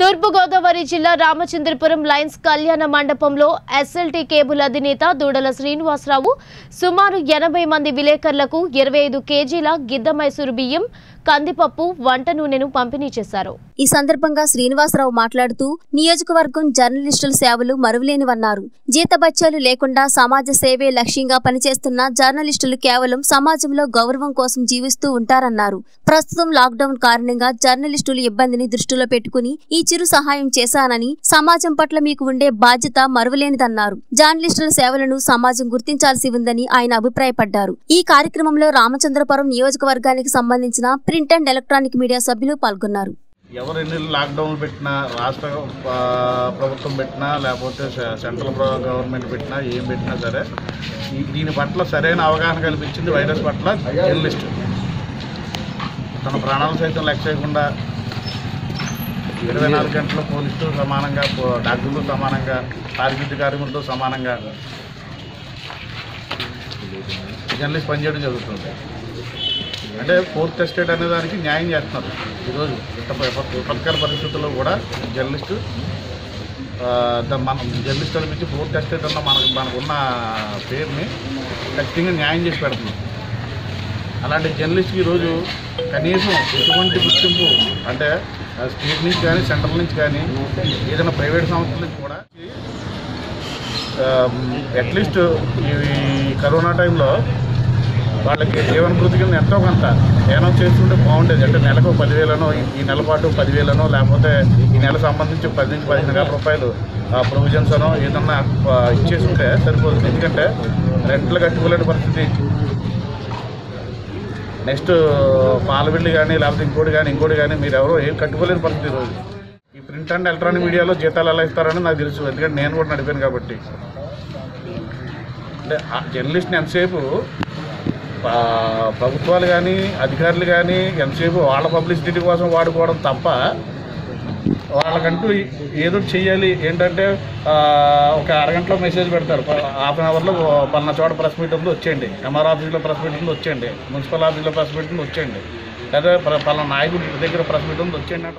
తూర్పుగోదావరి జిల్లా రామచంద్రపురం లయన్స్ కళ్యాణ మండపంలో ఎస్ఎల్టీ కేబుల్ అధినేత దూడల శ్రీనివాసరావు సుమారు ఎనభై మంది విలేకరులకు ఇరవై ఐదు కేజీల గిద్ద మైసూరు బియ్యం కందిపప్పు వంట నూనెను పంపిణీ చేశారు. ఈ సందర్భంగా శ్రీనివాసరావు మాట్లాడుతూ నియోజకవర్గం జర్నలిస్టుల సేవలు మరువలేనివన్నారు. జీతబత్యాలు లేకుండా సమాజ సేవే లక్ష్యంగా పనిచేస్తున్న జర్నలిస్టులు కేవలం సమాజంలో గౌరవం కోసం జీవిస్తూ ఉంటారన్నారు. ప్రస్తుతం లాక్డౌన్ కారణంగా జర్నలిస్టుల ఇబ్బందిని దృష్టిలో పెట్టుకుని ఈ చిరు సహాయం చేశానని సమాజం పట్ల మీకు ఉండే బాధ్యత మరువలేనిదన్నారు. జర్నలిస్టుల సేవలను సమాజం గుర్తించాల్సి ఉందని ఆయన అభిప్రాయపడ్డారు. ఈ కార్యక్రమంలో రామచంద్రపురం నియోజకవర్గానికి సంబంధించిన ప్రింట్ అండ్ ఎలక్ట్రానిక్ మీడియా సభ్యులు పాల్గొన్నారు. ఎవరు ఎన్ని లాక్డౌన్ పెట్టినా రాష్ట్ర ప్రభుత్వం పెట్టినా లేకపోతే సెంట్రల్ గవర్నమెంట్ పెట్టినా ఏం పెట్టినా సరే దీని పట్ల సరైన అవగాహన కల్పించింది వైరస్ పట్ల జర్నలిస్ట్. తన ప్రాణాలు సైతం లెక్క చేయకుండా ఇరవై నాలుగు గంటల పోలీసుతో సమానంగా డాక్టర్లు సమానంగా పారిశుద్ధ్య కార్మికులతో సమానంగా జర్నలిస్ట్ పనిచేయడం జరుగుతుంది అంటే ఫోర్త్ ఎస్టేట్ అనే దానికి న్యాయం చేస్తున్నారు. ఈరోజు ఇంత విపత్కర పరిస్థితుల్లో కూడా జర్నలిస్టు మన జర్నలిస్ట్ అనిపించి ఫోర్త్ ఎస్టేట్ అన్న మనకు మనకున్న పేరుని ఖచ్చితంగా న్యాయం చేసి పెడుతున్నాం అలాంటి జర్నలిస్ట్కి ఈరోజు కనీసం ఎటువంటి గుర్తింపు అంటే స్టేట్ నుంచి కానీ సెంట్రల్ నుంచి కానీ ఏదైనా ప్రైవేట్ సంస్థల నుంచి కూడా అట్లీస్ట్ ఈ కరోనా టైంలో వాళ్ళకి జీవన భృతి కింద ఎంతో కొంత ఏమో చేస్తుంటే బాగుండేది. అంటే నెలకు పదివేలనో ఈ- నెల పాటు పదివేలనో లేకపోతే ఈ నెల సంబంధించి పది నుంచి పదిహేను వేల రూపాయలు ప్రొవిజన్స్ అనో ఏదన్నా ఆ, ఇచ్చేస్తుంటే సరిపోతుంది ఎందుకంటే రెంట్లు కట్టుకోలేని పరిస్థితి. నెక్స్ట్ పాల బిల్లు కానీ లేకపోతే ఇంకోటి కానీ ఇంకోటి కానీ మీరు ఎవరో ఏం కట్టుకోలేని పరిస్థితి ఈరోజు ఈ ప్రింట్ అండ్ ఎలక్ట్రానిక్ మీడియాలో జీతాలు ఎలా ఇస్తారని నాకు తెలుసు. ఎందుకంటే నేను కూడా నడిపాను కాబట్టి. అంటే జర్నలిస్ట్ని ఎంతసేపు ప్రభుత్వాలు కానీ అధికారులు కానీ ఎంతసేపు వాళ్ళ పబ్లిసిటీ కోసం వాడుకోవడం తప్ప వాళ్ళకంటూ ఏదో చెయ్యాలి. ఏంటంటే ఒక అరగంటలో మెసేజ్ పెడతారు. హాఫ్ అన్ అవర్లో పలానా చోట ప్రెస్ మీట్ ఉంది వచ్చేయండి. ఎంఆర్ ఆఫీస్లో ప్రెస్ మీట్ ఉంది వచ్చేయండి. మున్సిపల్ ఆఫీస్లో ప్రెస్ మీట్ ఉంది వచ్చేయండి. లేదా పలానా నాయకుడి దగ్గర ప్రెస్ మీట్ ఉంది వచ్చేయండి